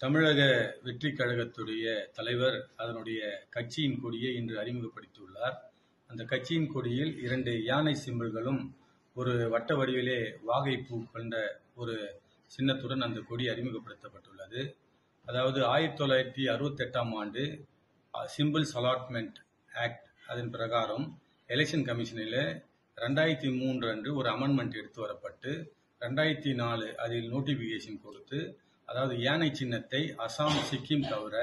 தமிழக வெற்றி கழகத்துடைய தலைவர் அதனுடைய கட்சியின் கொடியை இன்று அறிமுகப்படுத்தியுள்ளார். அந்த கட்சியின் கொடியில் இரண்டு யானை சிம்பிள்களும் ஒரு வட்ட வடிவிலே வாகை பூ கொண்ட ஒரு சின்னத்துடன் அந்த கொடி அறிமுகப்படுத்தப்பட்டுள்ளது. அதாவது ஆயிரத்தி தொள்ளாயிரத்தி அறுபத்தெட்டாம் ஆண்டு சிம்பிள்ஸ் அலாட்மெண்ட் ஆக்ட் அதன் பிரகாரம் எலெக்ஷன் கமிஷனில் ரெண்டாயிரத்தி மூன்று அன்று ஒரு அமெண்ட்மெண்ட் எடுத்து வரப்பட்டு ரெண்டாயிரத்தி நாலு அதில் நோட்டிஃபிகேஷன் கொடுத்து அதாவது யானை சின்னத்தை அசாம் சிக்கிம் தவிர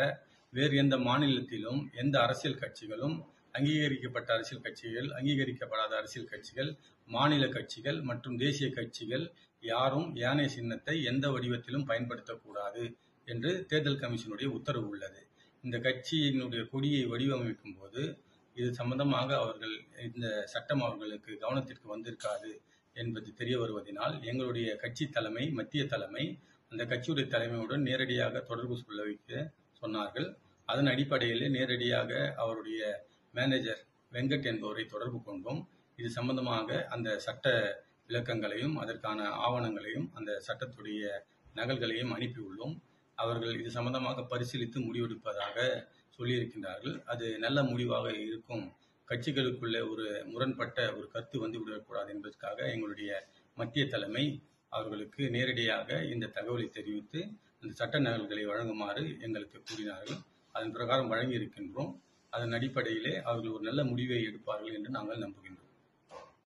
வேறு எந்த மாநிலத்திலும் எந்த அரசியல் கட்சிகளும் அங்கீகரிக்கப்பட்ட அரசியல் கட்சிகள் அங்கீகரிக்கப்படாத அரசியல் கட்சிகள் மாநில கட்சிகள் மற்றும் தேசிய கட்சிகள் யாரும் யானை சின்னத்தை எந்த வடிவத்திலும் பயன்படுத்தக்கூடாது என்று தேர்தல் கமிஷனுடைய உத்தரவு உள்ளது. இந்த கட்சியினுடைய கொடியை வடிவமைக்கும் போது இது சம்பந்தமாக அவர்கள் இந்த சட்டம் அவர்களுக்கு கவனத்திற்கு வந்திருக்காது என்பது தெரிய வருவதனால் எங்களுடைய கட்சி தலைமை மத்திய தலைமை அந்த கட்சியுடைய தலைமையுடன் நேரடியாக தொடர்பு சொல்ல வைக்க சொன்னார்கள். அதன் அடிப்படையில் நேரடியாக அவருடைய மேனேஜர் வெங்கட் என்பவரை தொடர்பு கொண்டோம். இது சம்பந்தமாக அந்த சட்ட விளக்கங்களையும் அதற்கான ஆவணங்களையும் அந்த சட்டத்துடைய நகல்களையும் அனுப்பியுள்ளோம் அவர்கள் இது சம்பந்தமாக பரிசீலித்து முடிவெடுப்பதாக சொல்லியிருக்கின்றார்கள். அது நல்ல முடிவாக இருக்கும். கட்சிகளுக்குள்ளே ஒரு முரண்பட்ட ஒரு கருத்து வந்து விடக்கூடாது என்பதற்காக எங்களுடைய மத்திய தலைமை அவர்களுக்கு நேரடியாக இந்த தகவலை தெரிவித்து அந்த சட்ட நகல்களை வழங்குமாறு எங்களுக்கு கூறினார்கள். அதன் பிரகாரம் வழங்கி இருக்கின்றோம் அதன் அடிப்படையிலே அவர்கள் ஒரு நல்ல முடிவை எடுப்பார்கள் என்று நாங்கள் நம்புகின்றோம்.